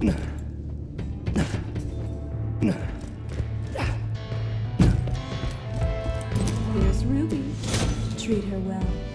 There's Ruby. Treat her well.